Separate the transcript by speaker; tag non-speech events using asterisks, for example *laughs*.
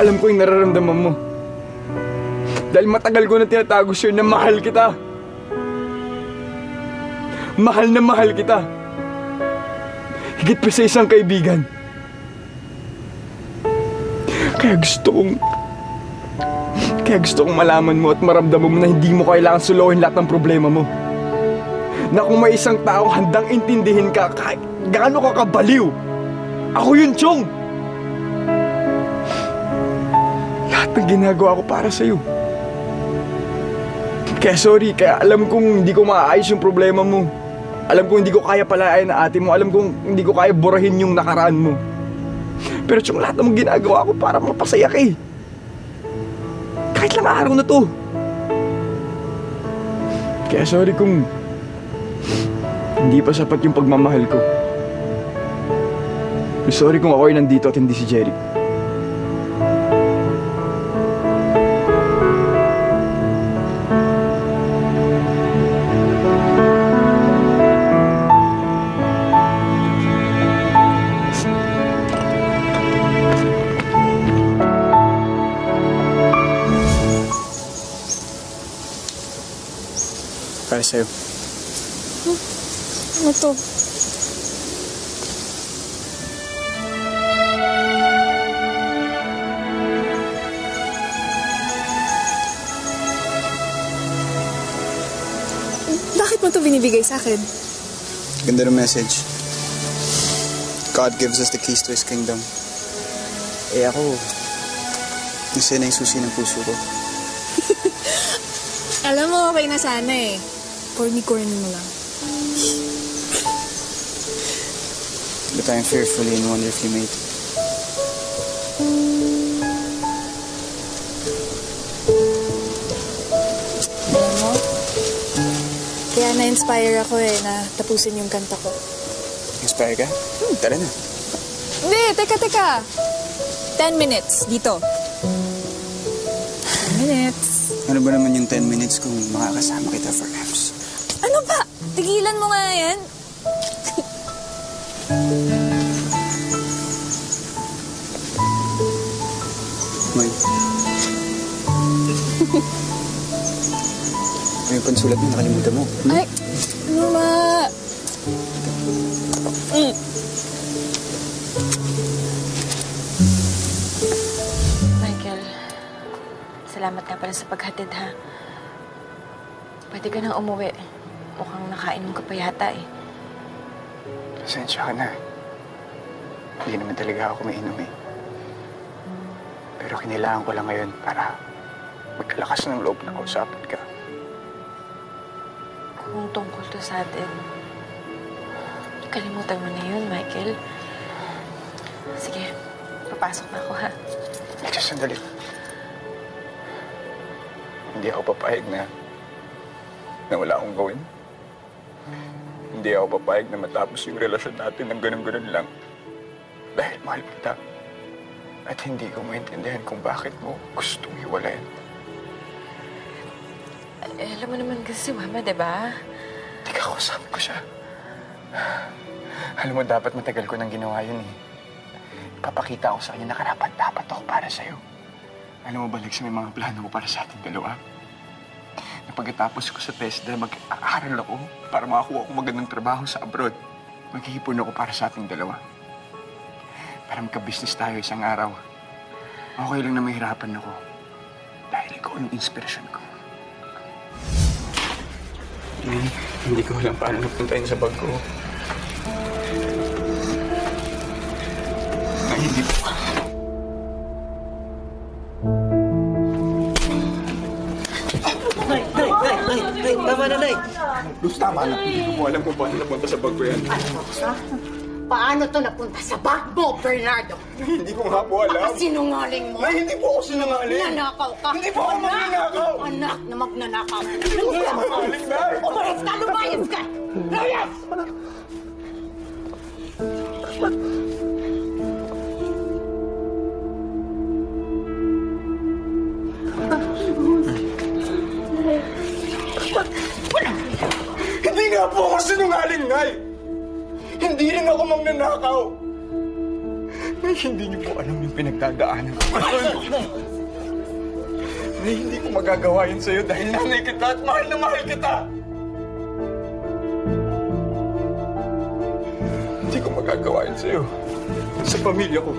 Speaker 1: Alam ko yung nararamdaman mo. Dahil matagal ko na tinatago sa'yo na mahal kita. Mahal na mahal kita. Higit pa sa isang kaibigan. Kaya gusto kong... Kaya gusto kong malaman mo at maramdaman mo na hindi mo kailangan suluhin lahat ng problema mo. Na kung may isang tao handang intindihin ka kahit gaano ka kabaliw, ako yun, Chong! Lahat ng ginagawa ko para sa'yo. Kaya sorry, kaya alam kong hindi ko maaayos yung problema mo. Alam kong hindi ko kaya palayain na ate mo. Alam kong hindi ko kaya burahin yung nakaraan mo. Pero yung lahat ng ginagawa ko para mapasaya ka eh. Kahit lang araw na to. Kaya sorry kung hindi pa sapat yung pagmamahal ko. Sorry kung ako nandito at hindi si Jerry. Para sa'yo.
Speaker 2: Ano to? Bakit mo to binibigay sa akin?
Speaker 3: Ganda ng message. God gives us the keys to His kingdom. Eh ako, isa na yung susi ng puso ko. *laughs*
Speaker 2: Alam mo, okay na sana eh. Corny-corny mo lang.
Speaker 3: But I'm fearfully and wonderfully made.
Speaker 2: Alam mo? Kaya na-inspire ako eh na tapusin yung kanta ko.
Speaker 3: Inspire ka? Hmm, tara na.
Speaker 2: Hindi, teka, teka. Ten minutes, dito. Ten minutes.
Speaker 3: Ano ba naman yung 10 minutes kung makakasama kita for apps?
Speaker 2: Tigilan mo nga yan.
Speaker 3: May. Ano yung pansulat mo? Nakalimutan mo.
Speaker 2: Ay, ano ba? Mm.
Speaker 4: Michael, salamat nga pala sa paghatid ha. Pwede ka nang umuwi. Mukhang nakainom ka pa yata eh.
Speaker 3: Pasensya ka na. Hindi naman talaga ako mainom eh. Pero kinailangan ko lang ngayon para magkalakas ng loob na kausapan ka.
Speaker 4: Kung tungkol to sa atin, kalimutan mo na yun, Michael. Sige, papasok na ako ha.
Speaker 3: Medyo sandali. Hindi ako papayag na na wala akong gawin. Hindi ako papayag na matapos yung relasyon natin ng ganun-ganun lang. Dahil mahal kita. At hindi ko maintindihan kung bakit mo gustong hiwalayan.
Speaker 4: Eh, alam mo naman kasi si Mama, di ba?
Speaker 3: Hindi ka kausap ko siya. Alam mo, dapat matagal ko nang ginawa yun eh. Ipapakita ko sa kanya na karapat dapat ako para sa'yo. Alam mo, balik sa may mga plano ko para sa ating dalawa. Na pagkatapos ko sa TESDA, mag-aaral ako para makakuha ko magandang trabaho sa abroad. Maghihipon ako para sa ating dalawa. Para magka-business tayo isang araw. Okay lang na mahirapan ako. Dahil ikaw ang inspirasyon ko. Hindi, hindi ko alam paano napunta yun sa bag ko. Ay, hindi po. Luz, tama na. Hindi ko po alam kung paano napunta sa bag ko yan.
Speaker 5: Ano sa? Paano to napunta sa bag mo, Bernardo?
Speaker 3: hindi ko nga po alam.
Speaker 5: Sinungaling mo?
Speaker 3: Nay, hindi po ako sinungaling.
Speaker 5: Nanakaw ka?
Speaker 3: Hindi po ako
Speaker 5: Anak!
Speaker 3: magnanakaw.
Speaker 5: Anak na magnanakaw.
Speaker 3: sinungaling, Nay.
Speaker 5: Umalis ka, lumayas ka! Lumayas!
Speaker 3: Hindi nga po ako sinungaling, Nay. Hindi rin ako magnanakaw.
Speaker 1: Nay, hindi niyo po alam yung pinagdadaanan ko. *laughs* Nay, hindi ko magagawa yun sa'yo dahil nanay kita at mahal na mahal kita! Hindi ko magagawa yun sa'yo. Sa pamilya ko.